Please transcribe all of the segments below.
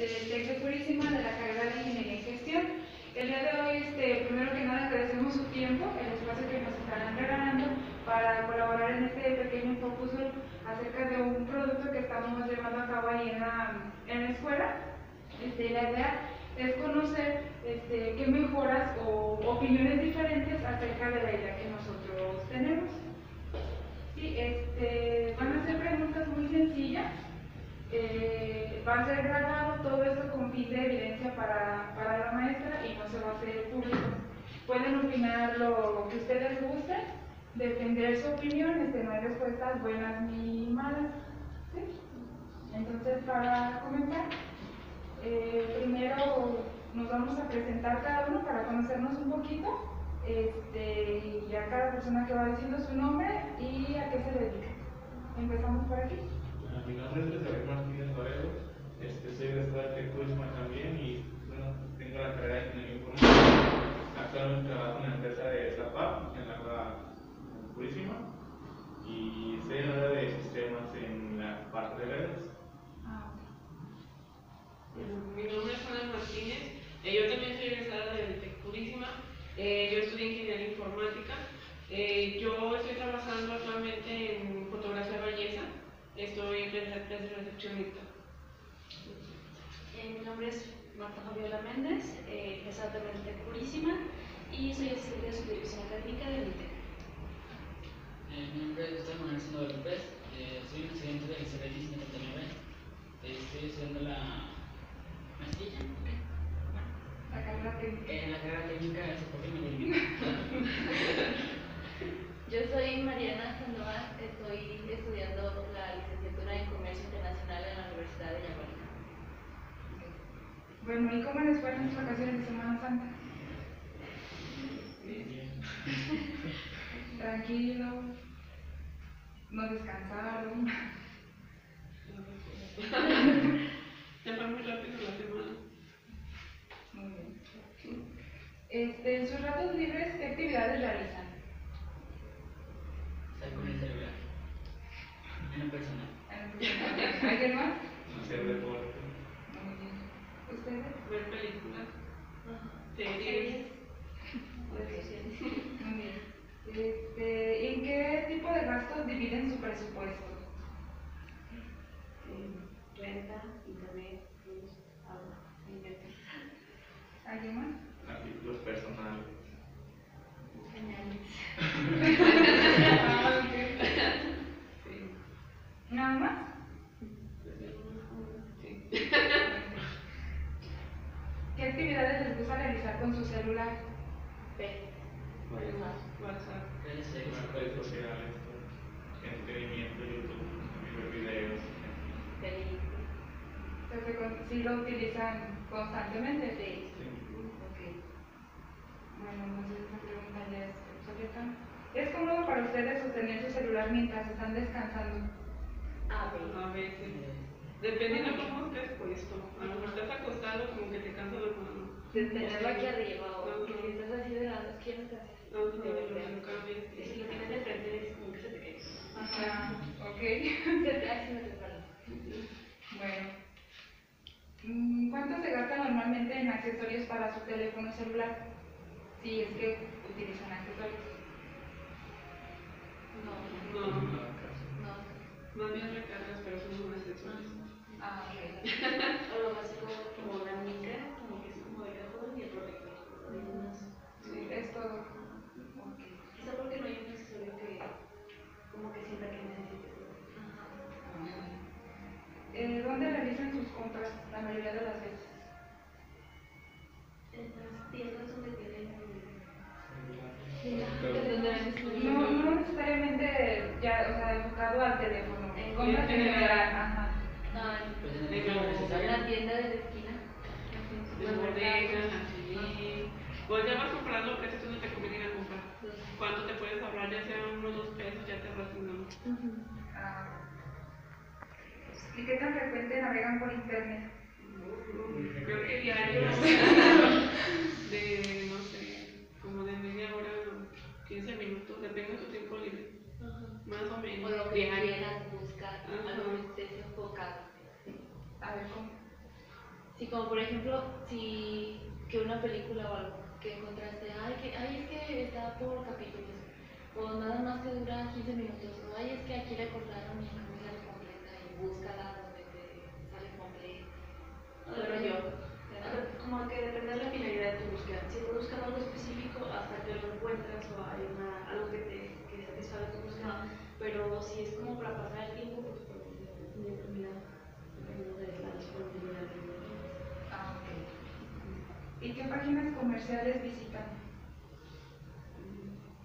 del TEC de Purísima de la carrera de Ingeniería en Gestión. El día de hoy, este, primero que nada, agradecemos su tiempo, el espacio que nos estarán regalando para colaborar en este pequeño focus acerca de un producto que estamos llevando a cabo ahí en la, en la escuela. Este, la idea es conocer este, qué mejoras o opiniones diferentes acerca de la idea que nosotros tenemos. Sí, este, van a ser preguntas muy sencillas. Eh, va a ser grabado todo esto con fin de evidencia para, para, la maestra y no se va a hacer público. Pueden opinar lo que ustedes gusten, defender su opinión, este, no hay respuestas buenas ni malas. ¿sí? Entonces, para comenzar, eh, primero nos vamos a presentar cada uno para conocernos un poquito. Este, ya cada persona que va diciendo su nombre y a qué se dedica. Empezamos por aquí. Mi nombre es David Martínez Varelo, este, soy de Turismo también y bueno, tengo la carrera de Ingeniería Informática. Actualmente trabajo en la empresa de Zapap, en la Purísima, y soy en la de sistemas en la parte de redes. Ah, Mi nombre es Juana Martínez, eh, yo también soy egresada del TEC eh, yo estudié Ingeniería Informática, eh, yo estoy trabajando actualmente en fotografía belleza, estoy de recepcionista. Eh, mi nombre es Marta Fabiola Méndez, eh, TEC Purísima y soy asistente de supervisión técnica del ITEC. Eh, mi nombre es Gustavo Manuel Sandoval López, eh, soy un estudiante del ICBT 139. Eh, estoy estudiando la maestría la carrera técnica. en la carrera técnica de soporte y mantenimiento. Yo soy Mariana Sandoval, estoy estudiando la licenciatura en Comercio Internacional en la Universidad de Yaguarica. Bueno, ¿y cómo les fue en sus vacaciones de Semana Santa? Tranquilo, no descansaron. Se fue muy rápido la semana. Muy bien. Este, en sus ratos libres, ¿qué actividades realizan? Estoy con el celular. En lo personal. ¿Alguien más? Hacer deporte. Muy bien. ¿Ustedes? Ver películas, Muy bien. Este, ¿En qué tipo de gastos dividen su presupuesto? eh, renta, internet, luz, agua. ¿Alguien más? Artículos personales. Genial. Ah, ok. Sí. ¿Nada más? Sí. ¿Qué actividades les gusta realizar con su celular? Ve. WhatsApp. Redes sociales. entretenimiento, YouTube, videos. Entonces, ¿Sí lo utilizan constantemente? Sí. Bueno, entonces esta pregunta ya es obsoleta. ¿Es cómodo para ustedes sostener su celular mientras están descansando? A ver. A veces. Dependiendo de cómo estés puesto. A lo mejor estás acostado como que te cansa la mano. De tenerlo aquí arriba o que si estás así de lado, ¿quién te hace? No, no, De no, verdad. no cambies. Y si lo tienes de frente, es como que se te cae. Ajá. Ok. Se te hace una. Bueno. Mm, ¿Cuánto se gasta normalmente en accesorios para su teléfono celular? Si es que utilizan accesorios. No, No, no. más bien recargas, pero son unos accesorios. Ah, ok. O lo básico como una mica, como que es como de cajón y el protector. Algunas. Sí, es todo. Quizá porque no hay un accesorio que como que sienta que necesites. Eh, ¿Dónde realizan sus compras por capítulos, o nada más te dura 15 minutos, o ay, es que aquí le cortaron y no me sale completa y búscala donde te sale completa. Pero yo, Como que depende de la finalidad de tu búsqueda. Si estás buscando algo específico, hasta que lo encuentras o hay una, algo que te que satisfaga tu búsqueda. Pero si es como para pasar el tiempo, pues por indeterminado, dependiendo de la disponibilidad de Ah, ok. ¿Y qué páginas comerciales visitan?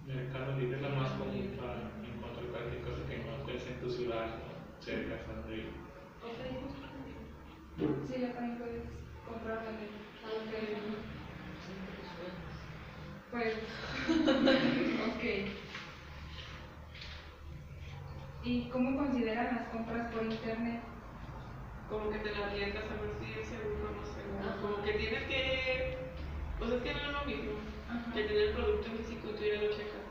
Mercado Libre es la más común para encontrar cualquier cosa que encuentres en tu ciudad o cerca de donde vives. ¿O Facebook? Sí, ya también puedes comprar también. Pues, ok. ¿Y cómo consideran las compras por internet? como que te la arriesgas a ver si es seguro o no seguro. Como que tienes que. Pues es que no es lo mismo Ajá. que tener el producto en físico y tú ya lo checas.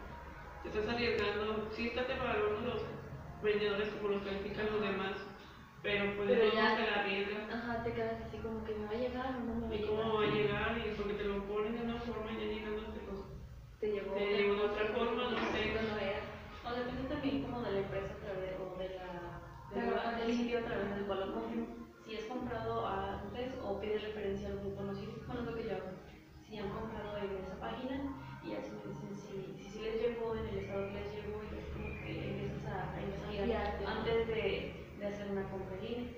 Te estás arriesgando. Sí, está te pagaron los vendedores como los califican los demás, pero pues Pero no ya- te la arriesgas. Ajá, te quedas así como que me va a llegar o no me va a Y cómo va a llegar, y porque te lo ponen de una forma y ya llegando te lo. Te llegó. Te llegó de otra forma, no sé. Era. O depende también como de la empresa a través o de la, De del la sitio a través del cual lo compro. Si es comprado antes o pides referencia a algún conocido, bueno, es lo que yo hago. Si han comprado en esa página y así me dicen si, si, sí les llegó, en el estado que les llegó, y es como que empiezas a, a investigar antes de, de hacer una compra en línea.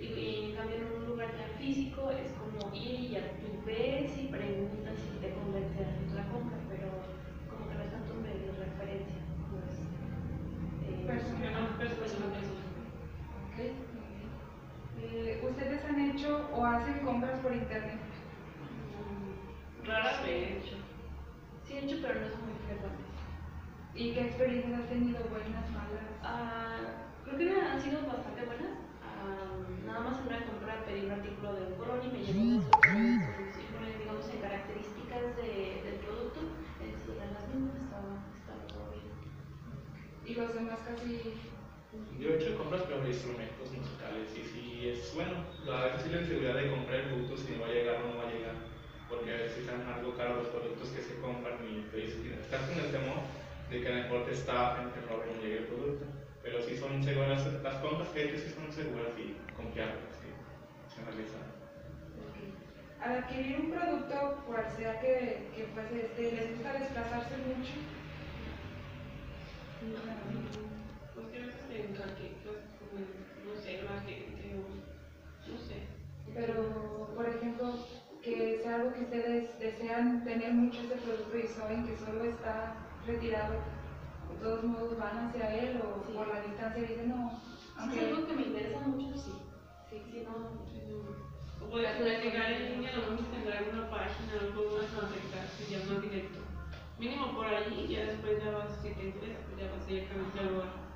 Y, y en cambio en un lugar ya físico es como ir y ya tú ves y preguntas si te convence a hacer la compra, pero como que no es tanto medio de referencia, como es eh, Personal. ajá, persona a persona. Ok, muy bien. Eh, ¿Ustedes han hecho o hacen compras por internet? Mm, Rara vez. Sí he hecho, pero no es muy frecuente. ¿Y qué experiencias has tenido? ¿Buenas, malas? Ah, creo que han sido bastante buenas. Ah, nada más en una compra pedí un artículo de un color y me llegó otro con, con, digamos, en características de, del producto. Estas eran las mismas, estaba, estaba todo bien. Y los demás casi... Yo he hecho compras pero de instrumentos musicales y si es bueno, a veces sí la inseguridad de comprar el producto si no va a llegar o no va a llegar, porque a veces están algo caros los productos que se compran y te dicen, estás con el temor de que a lo mejor te estafen, que no no llegue el producto, pero si son seguras, las compras que son seguras y confiables, sí, se realizan. Al adquirir un producto, cual sea que, que fuese este, ¿les gusta desplazarse mucho? Pues que a veces te encarquetas, como, no sé, la gente o. No sé. Pero, por ejemplo, que sea algo que ustedes desean tener mucho ese producto y saben que solo está retirado, de todos modos van hacia él o Sí. por la distancia dicen no. Si es algo que me interesa mucho, sí. Sí, sí, no. O puedes investigar en línea, lo a tendrá alguna página, algo más contactarse ya más directo. Mínimo por allí, y ya después ya vas, si te interesa, pues ya vas directamente al lugar.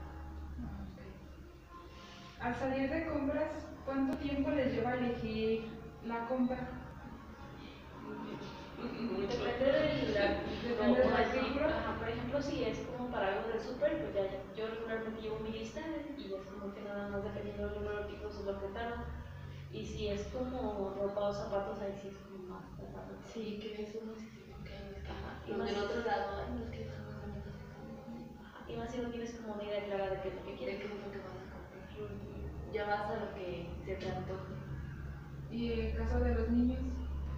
al salir de compras, ¿cuánto tiempo les lleva elegir la compra? Depende del Depende del por artículo. ejemplo, ajá, por ejemplo, si es para algo del súper, pues ya yo regularmente llevo mi lista y es como que nada más dependiendo del número de artículos es lo que tarda. Y si es como ropa o zapatos, ahí sí es como más tardado. Sí, que ves unos y se que Ajá, y más del otro lado, ay, los que están más bonitos que están. ajá, y más si no tienes como una idea clara de qué es lo que ¿De quieres. qué es lo que vas a comprar? Ya vas a lo que se te antoje. Y en caso de los niños.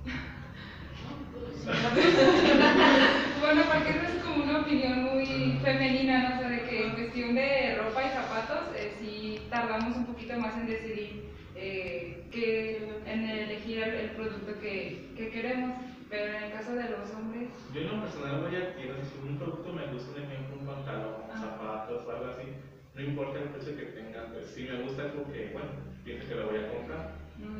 bueno, porque esa es como una opinión muy femenina, ¿no? O sea, de que en cuestión de ropa y zapatos, eh, sí tardamos un poquito más en decidir eh, que, en elegir el, el producto que, que queremos. Pero en el caso de los hombres, Yo en lo personal voy a tiendas, si un producto me gusta, un ejemplo, un pantalón, Ah. zapatos algo así, no importa el precio que tenga, pues si me gusta es porque, bueno, pienso que lo voy a comprar,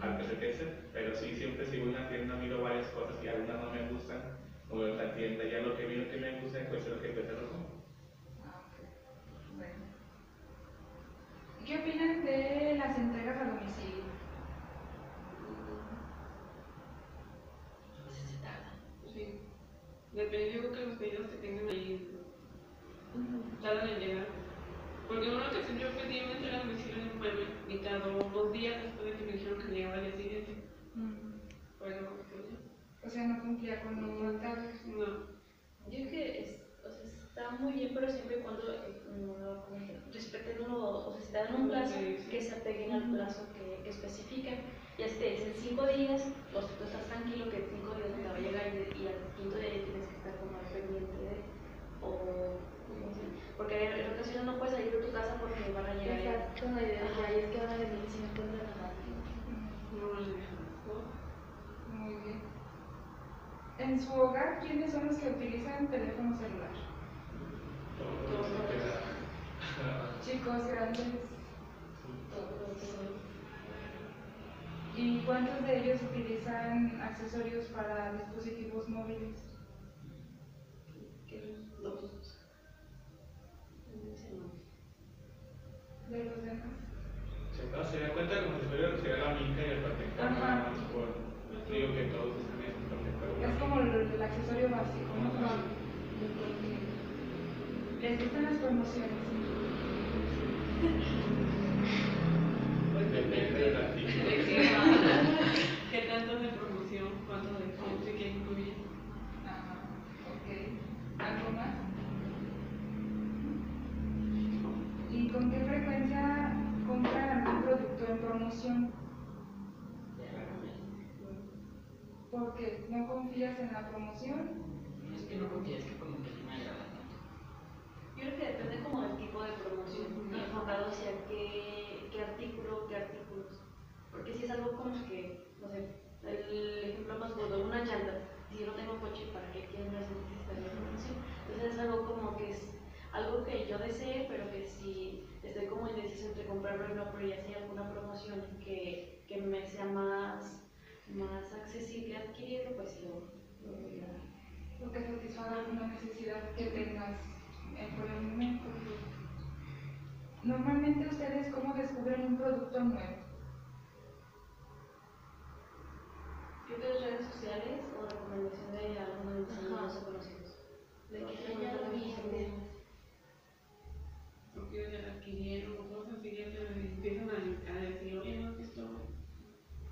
al sea, pero sí, siempre si voy a una tienda miro varias cosas y algunas no me gustan, o voy a otra tienda, ya lo que miro que me gusta, pues es lo que prefiero lo ah, ok. Bueno. ¿Qué opinan de las entregas a domicilio? Se tarda. Sí. Depende, yo creo que los pedidos que tengan ahí tardan en llegar. Porque una ocasión yo pedí una entrega a domicilio de un y tardó dos días después de que me dijeron que llegaba al día siguiente. Mm. Pues, O sea, no cumplía con los mandados. no. Yo creo que es, o sea, está muy bien, pero siempre y cuando eh, no, respeten uno, o sea, si te dan un plazo, que se apeguen al plazo que, que especifican. Ya si te dicen cinco días, pues tú estás tranquilo que en cinco días te va a llegar y, y al quinto día ya tienes que estar como al pendiente de, o. porque en, ocasiones no puedes salir de tu casa porque van a llegar. y- de que ay, es que van a venir y si no encuentran a nadie. No. Muy bien. En su hogar, ¿quiénes son los que utilizan teléfono celular? Todo lo que da. Chicos, grandes. Todos, ¿Y cuántos de ellos utilizan accesorios para dispositivos móviles? dos. De los demás. Se, no, se da cuenta como si fuera la mica y el protector. Nada más por, digo que todos eso, un protector. Es como el, el accesorio básico, ¿no? Ajá. Les gustan las promociones. Pues Depende del artículo. de qué, qué tanto de promoción, cuánto de costo y qué incluye. Ajá, ok. ¿Algo más? ¿Y con qué frecuencia compran algún producto en promoción? Porque no confías en la promoción. Es que no confías que como que me agrada tanto. Yo creo que depende como del tipo de promoción, enfocado hacia qué, qué artículo, qué artículos. Porque si es algo como que, no sé, el ejemplo más burdo, una llanta. Si yo no tengo coche, ¿para qué quiero una necesitaría promoción? Entonces es algo como que es algo que yo desee, pero que si estoy como indeciso entre comprarlo o no, pero ya si hay alguna promoción que, que me sea más, más accesible adquirirlo, pues lo, lo voy a Porque satisfaga alguna necesidad que tengas eh, por el momento. Normalmente ustedes cómo descubren un producto nuevo. Yo creo que redes sociales o recomendación de algunos Ajá. amigos o conocidos. De que ya lo vi Porque ya adquirieron cosas así, ya te empiezan a, a decir, oye, no has visto.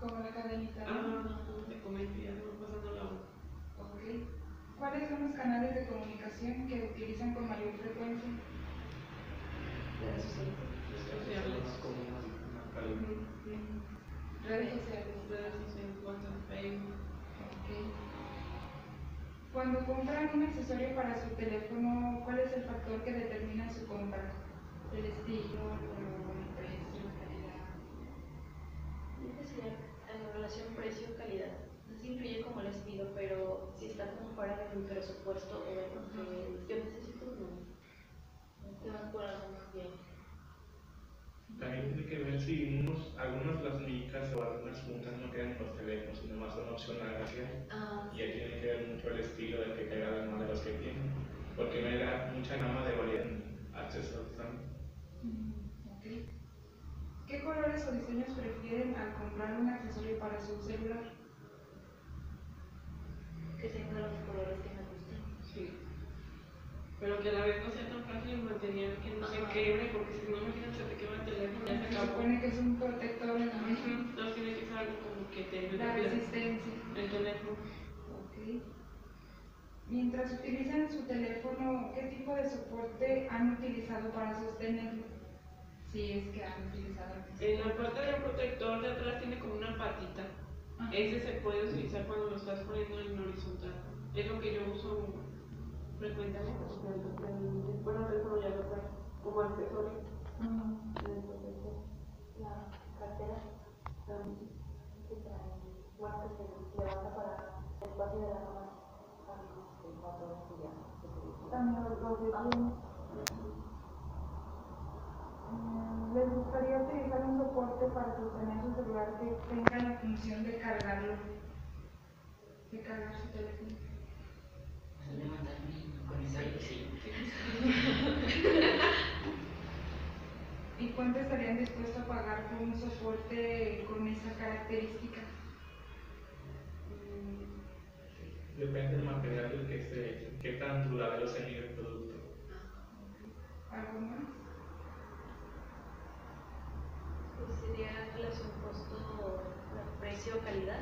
Como la cadenita. Ah, ¿no? no, no, te comento, ya va pasando la hora. Ok. ¿Cuáles son los canales de comunicación que utilizan con mayor frecuencia? Redes sociales. Sociales. Como una calidad. Redes sociales. Redes sociales, WhatsApp, Facebook. Ok. Cuando compran un accesorio para su teléfono, ¿cuál es el factor que determina su compra? ¿El estilo, el precio, la calidad? Yo que sería en relación precio-calidad. No si influye como el estilo, pero si está como fuera de mi presupuesto o de lo que yo necesito, no. Te vas por algo más bien. También tiene que ver si unos, algunas las micas o algunas puntas no quedan en los teléfonos, sino más son opcionales. ¿sí? Ah, Y ahí tiene que ver mucho el estilo del que caiga los modelos que tienen. Porque me da mucha gama de variedad accesorios también. ¿Qué colores o diseños prefieren al comprar un accesorio para su celular? que tenga los colores que me gustan. Sí. Pero que a la vez no sea tan fácil el material, que no se quebre, porque si no, imagínate, se te quema el teléfono, se supone que es un protector en la Ujú, No tiene que ser algo como que te la resistencia. el teléfono. Ok. Mientras utilizan su teléfono, ¿qué tipo de soporte han utilizado para sostenerlo? Si es que han utilizado. En la parte del protector de atrás tiene como una patita. Ajá. Ese se puede utilizar cuando lo estás poniendo en horizontal. Es lo que yo uso frecuentemente. Bueno, teléfono ya lo trae como accesorio. Mm. en el protector. La cartera también que trae guantes que se levanta para el espacio de la cama. También los dos. Mm, ¿Les gustaría utilizar un soporte para sostener su celular que tenga la función de cargarlo? De cargar su teléfono. Con ilusión. ¿Y cuánto estarían dispuestos a pagar por un soporte con esa característica? Depende del material del que esté hecho, qué tan duradero sea el producto. ¿Algo más? Sería relación costo-precio-calidad.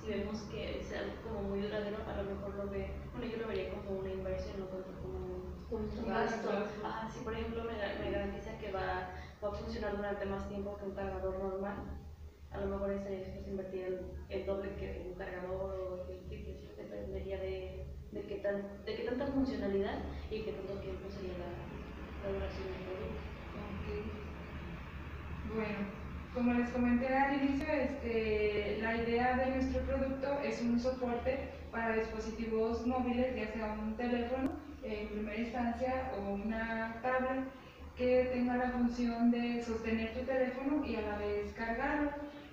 Si vemos que es algo como muy duradero, a lo mejor lo ve, bueno, yo lo vería como una inversión, no tanto como un gasto. Ajá, si por ejemplo me, me garantiza que va, va a funcionar durante más tiempo que un cargador normal, a lo mejor estaría dispuesto a invertir el, el doble que un cargador o el triple, dependería de, de, qué tan, de qué tanta funcionalidad y qué tanto tiempo sería la, la duración del producto. Bueno, como les comenté al inicio, este, la idea de nuestro producto es un soporte para dispositivos móviles, ya sea un teléfono en primera instancia o una tablet que tenga la función de sostener tu teléfono y a la vez cargarlo.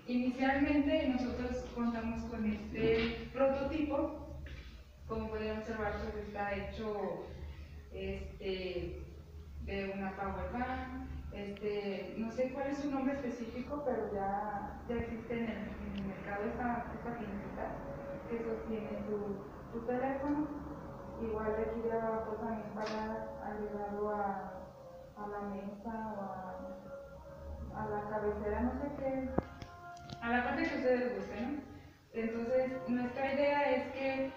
Inicialmente nosotros contamos con este prototipo, como pueden observar, pues está hecho este, de una power bank, este, no sé cuál es su nombre específico, pero ya, ya existe en el, mercado esta, esta pincita que sostiene tu, tu teléfono. Igual de aquí abajo también para agregarlo a, a la mesa o a, a la cabecera, no sé qué, a la parte que ustedes gusten. Entonces, nuestra idea es que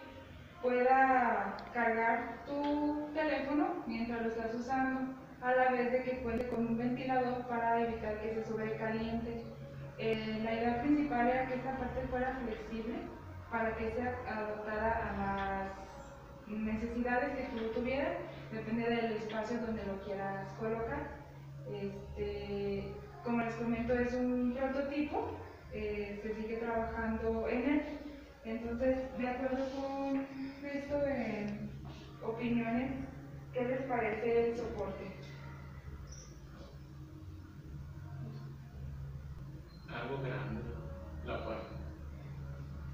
pueda cargar tu teléfono mientras lo estás usando, a la vez de que cuente con un ventilador para evitar que se sobrecaliente. Eh, la idea principal era que esta parte fuera flexible para que se adaptara a las necesidades que tú tuvieras, depende del espacio donde lo quieras colocar. Este, como les comento, es un prototipo, eh, se sigue trabajando en él. Entonces, de acuerdo con esto de opiniones, ¿qué les parece el soporte? Algo grande, la parte.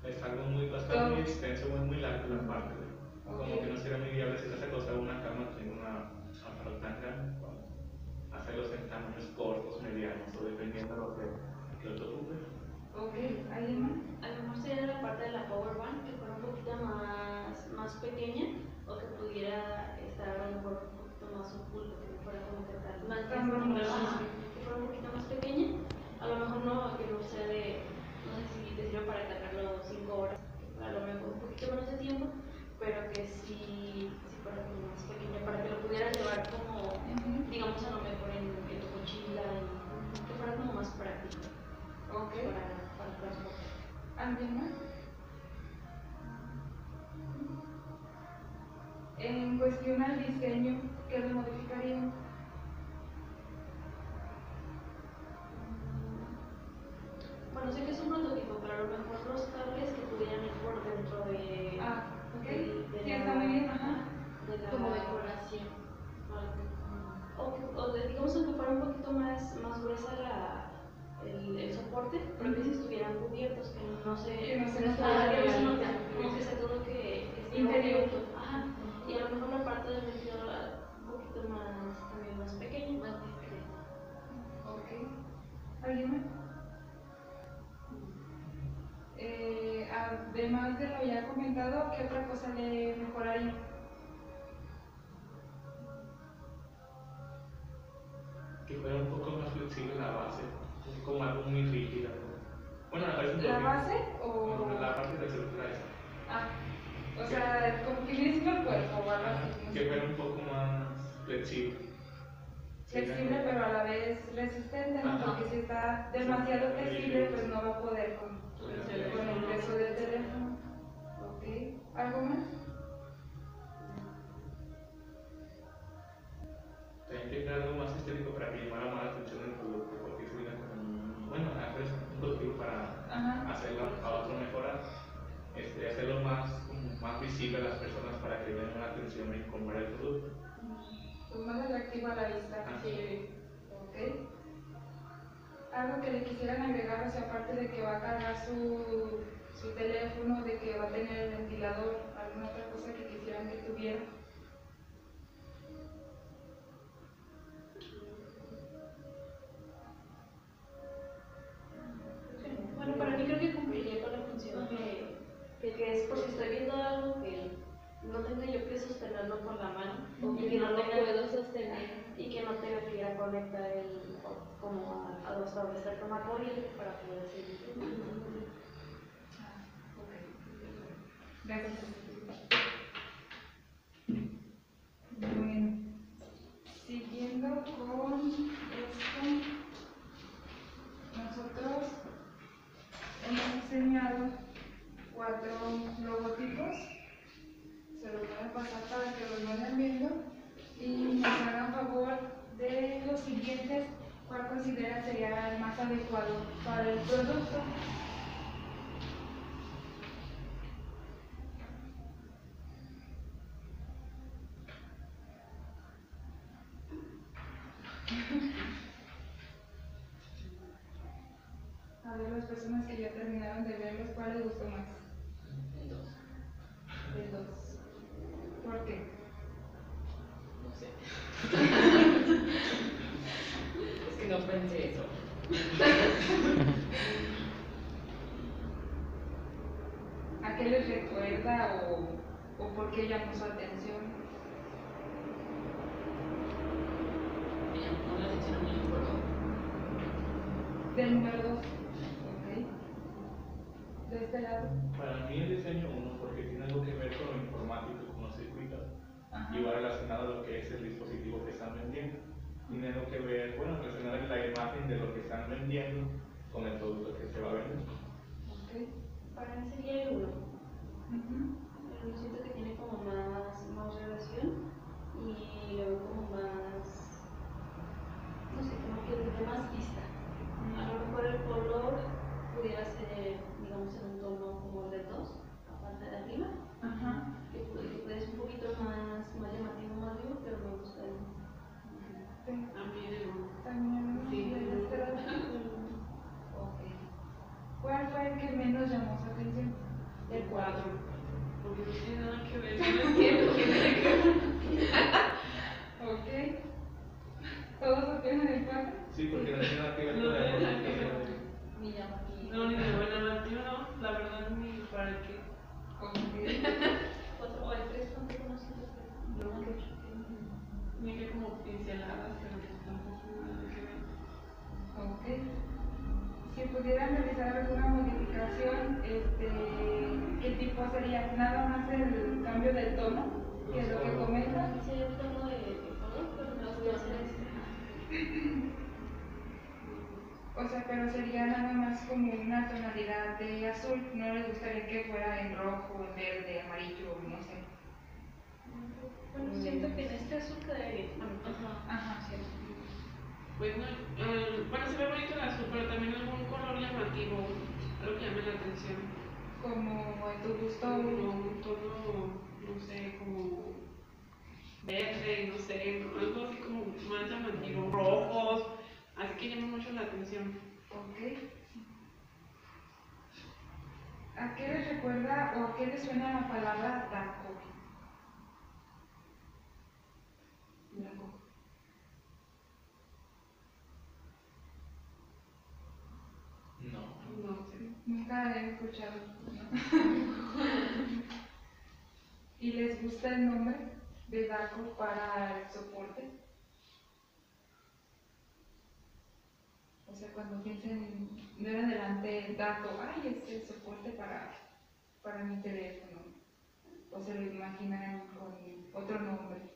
Es algo muy, bastante muy extenso, muy, muy largo la parte. Bueno, sé que es un prototipo, pero a lo mejor los cables que pudieran ir por dentro de. Ah, ok. de- de Sí, la- está muy bien, ajá. de la- Como decoración. O, que, o de- digamos fuera un poquito más, más gruesa la, el, el soporte, pero que si estuvieran cubiertos, que no se. Que no se Ah, no note, como que sea todo que, que Interior. cubierto. Ajá. Y a lo mejor la parte del ventilador un poquito más, también más pequeña. Más discreto. Ok. ¿Alguien más? Además de lo ya comentado, ¿qué otra cosa le mejoraría? Que fuera un poco más flexible la base, como algo muy rígida. Bueno, me parece un ¿La base o...? No, La parte de estructura esa. Ah, o sea, como que viene siendo el cuerpo o algo así. no Que fuera un poco más flexible. Flexible, pero a la vez resistente, ¿no? Porque si está demasiado flexible, pues no va a poder con, con el peso del teléfono. Ok. ¿Algo más? También que fuera algo más estético para que llamara más la atención del producto, porque si viene con un, bueno, hacer un productivo para Ajá. hacerlo a otro mejorar, este, hacerlo más, como más visible a las personas para que den la atención en comprar el producto. Pues más atractivo a la vista. Sí. Ok. Algo que le quisieran agregar, o sea, aparte de que va a cargar su, su teléfono, de que va a tener el ventilador, alguna otra cosa que quisieran que tuviera. va relacionado a lo que es el dispositivo que están vendiendo. Tiene que ver, bueno, relacionar la imagen de lo que están vendiendo con el producto que se va a vender. Ok, para mí sería el 1. Uh -huh. Pero siento que tiene como más, más relación y lo veo como más, no sé, como que le más vista. A lo mejor el color pudiera ser, digamos, en un tono como el de 2, la parte de arriba, uh -huh. que, que puede ser un poquito más más llamativo, más vivo, pero me gusta eso. Sí. ¿Cuál fue el que menos llamó su atención? El 4. Porque no tiene nada que ver, yo no entiendo ok. ¿Todos opinan el 4? Sí, porque no tiene nada que ver palabra rasgo. Rasgo. No. No, nunca he escuchado. ¿Y les gusta el nombre de DACO para el soporte? O sea, cuando piensen, no era delante DACO, ay, este soporte para, para mi teléfono o se lo imaginarán con otro nombre.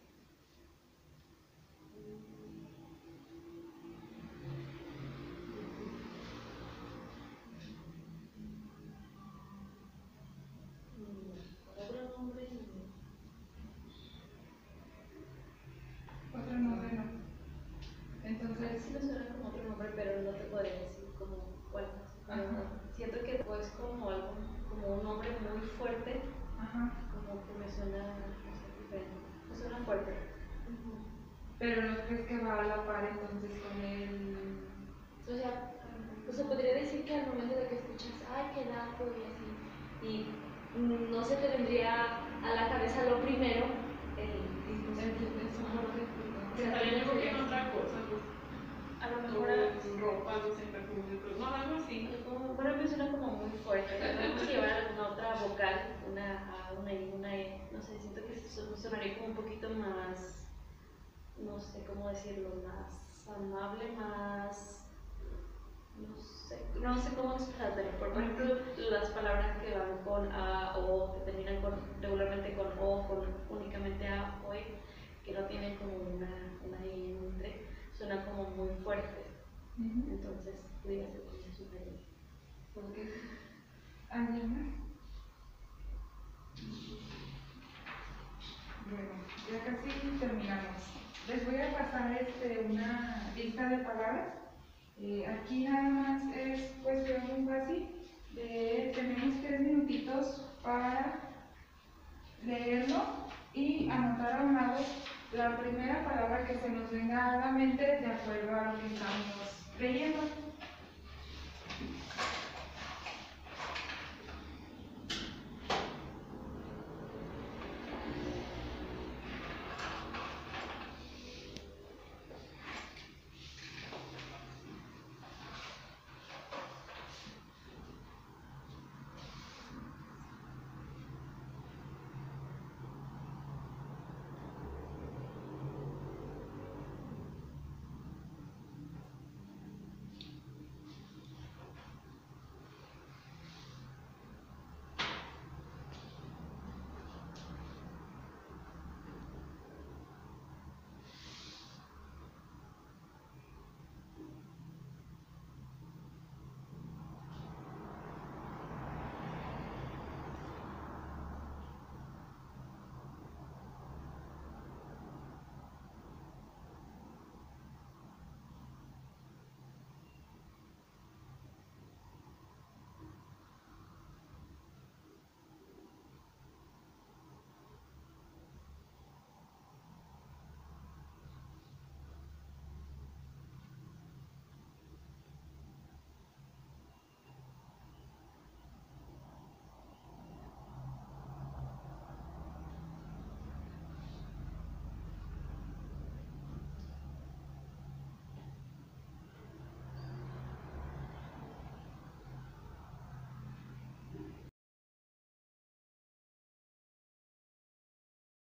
a, a una, una, eh, no sé, siento que sonaría como un poquito más, no sé cómo decirlo, más amable, más, no sé, no sé cómo expresártelo. Por ejemplo, las palabras que van con A o que terminan con, regularmente con O, con únicamente A o E, que no tienen como una, una I entre, suena como muy fuerte. Entonces, pudiera ser como una I. ¿Por qué? ¿Alguien más? Bueno, ya casi terminamos. Les voy a pasar este, una lista de palabras. Eh, aquí nada más es cuestión muy fácil. De, tenemos tres minutitos para leerlo y anotar a un lado la primera palabra que se nos venga a la mente de acuerdo a lo que estamos leyendo.